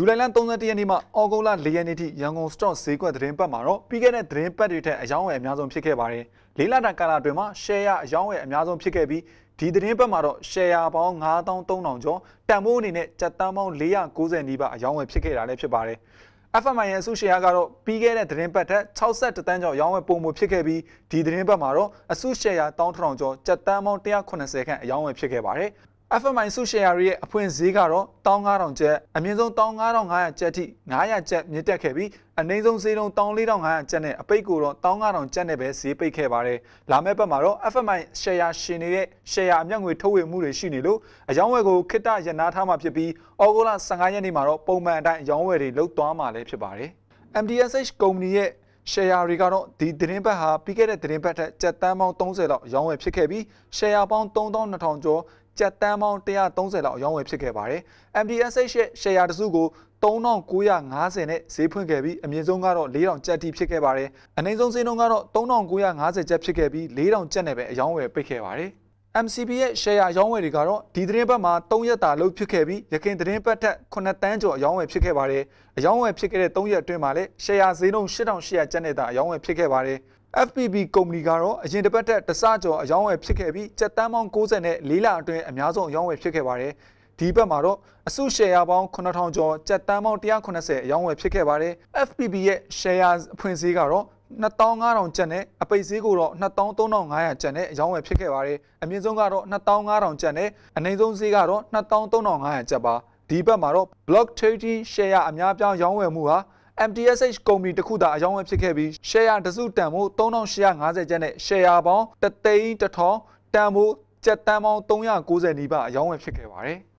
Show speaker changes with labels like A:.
A: ဇူလိုင်လ31ရက်နေ့မှဩဂုတ်လ4ရက်နေ့ထိရန်ကုန် stock ဈေးကွက်သတင်းပတ်မှာတော့ပြီးခဲ့တဲ့သတင်းပတ်တွေထက်အယောင်းဝယ်အများဆုံးဖြစ်ခဲ့ပါတယ်။လေးလတာကာလအတွင်းမှာ share အယောင်းဝယ်အများဆုံးဖြစ်ခဲ့ပြီးဒီသတင်းပတ်မှာတော့ share ပေါင်း9300ကျော်တန်ဖိုးအနေနဲ့ကျပ်တန်းပေါင်း490နီးပါးအယောင်းဝယ်ဖြစ်ခဲ့တာလည်းဖြစ်ပါတယ်။ FMI ရဲ့အစုရှယ်ယာကတော့ပြီးခဲ့တဲ့သတင်းပတ်ထက်62တန်းကျော်ရောင်းဝယ်ပုံမှုဖြစ်ခဲ့ပြီးဒီသတင်းပတ်မှာတော့အစုရှယ်ယာ1000ကျော်ကျပ်တန်းပေါင်း180ခန့်အယောင်းဝယ်ဖြစ်ခဲ့ပါတယ်။ FMI စုရှယ်ယာရဲ့အဖွင့်ဈေးကတော့15000ကျပ်အမြင့်ဆုံး15500ကျပ်ထိ900ကျပ်မြင့်တက်ခဲ့ပြီးအနည်းဆုံးဈေးနှုန်း14500ကျပ်နဲ့အပိတ်ကိုတော့15000ကျပ်နဲ့ပဲဈေးပိတ်ခဲ့ပါတယ်။လာမယ့်ပတ်မှာတော့ FMI ရှယ်ယာရှင်တွေရဲ့ရှယ်ယာအမြတ်ငွေထုတ်ဝေမှုတွေရှိနေလို့အယောင်းဝယ်ကိုခိတရနာထားမှာဖြစ်ပြီးဩဂုတ်လ15ရက်နေ့မှာတော့ပုံမှန်အတိုင်းအယောင်းဝယ်တွေလုပ်သွားမှာလည်းဖြစ်ပါတယ်။ MDSH ကုမ္ပဏီရဲ့ရှယ်ယာတွေကတော့ဒီသတင်းပတ်ဟာပြီးခဲ့တဲ့သတင်းပတ်ထက်ကျပ်တန်းပေါင်း30လောက်ရောင်းဝယ်ဖြစ်ခဲ့ပြီးရှယ်ယာပေါင်း3200ကျော် ကျပ်တန်းပေါင်း130လောက်အယောင်းဝယ်ဖြစ်ခဲ့ပါတယ်။ MDSH ရဲ့ရှယ်ယာတစုကို3950နဲ့ဈေးဖွင့်ခဲ့ပြီးအမြင့်ဆုံးကတော့4000ကျပ်ထိဖြစ်ခဲ့ပါတယ်။အနည်းဆုံးဈေးနှုန်းကတော့3950ကျပ်ဖြစ်ခဲ့ပြီး4000ကျပ်နဲ့ပဲအယောင်းဝယ်ပိတ်ခဲ့ပါတယ်။ MCB ရဲ့ share အယောင်းဝယ်တွေကတော့ဒီသတင်းပတ်မှာ3ရက်တာလုပ်ဖြစ်ခဲ့ပြီးရခိုင်သတင်းပတ်ထက်9တန်းကျော်အယောင်းဝယ်ဖြစ်ခဲ့ပါတယ်။အယောင်းဝယ်ဖြစ်ခဲ့တဲ့3ရက်အတွင်းမှာလည်း share ဈေးနှုန်း8800ကျပ်နဲ့တာအယောင်းဝယ်ဖြစ်ခဲ့ပါတယ်။ FPB ကုမ္ပဏီကတော့အရင်တစ်ပတ်တက်တစကျော်အယောင်းဝယ်ဖြစ်ခဲ့ပြီးကြက်တန်းပေါင်း60နဲ့၄လအတွင်းအများဆုံးအယောင်းဝယ်ဖြစ်ခဲ့ပါတယ်။ဒီဘက်မှာတော့အစုရှယ်ယာပေါင်း9000ကျော်ကြက်တန်းပေါင်း190အယောင်းဝယ်ဖြစ်ခဲ့ပါတယ်။ FPB ရဲ့ share အဖွင့်ဈေးကတော့2500ကျပ်နဲ့အပိတ်ဈေးကိုတော့2350ကျပ်နဲ့အယောင်းဝယ်ဖြစ်ခဲ့ပါတယ်။အမြင့်ဆုံးကတော့2500ကျပ်နဲ့အနိမ့်ဆုံးဈေးကတော့2350ကျပ်ပါ။ဒီဘက်မှာတော့ block trading share အများပြားရောင်းဝယ်မှုဟာ MTSH ကုမ္ပဏီတစ်ခုသာအယောင်းဝယ်ဖြစ်ခဲ့ပြီး share တစုတန်ဖိုး3850ကျပ်နဲ့ share ပေါင်း3သိန်း1000တန်ဖိုးကျပ်တန်ပေါင်း390နီးပါးအယောင်းဝယ်ဖြစ်ခဲ့ပါတယ်။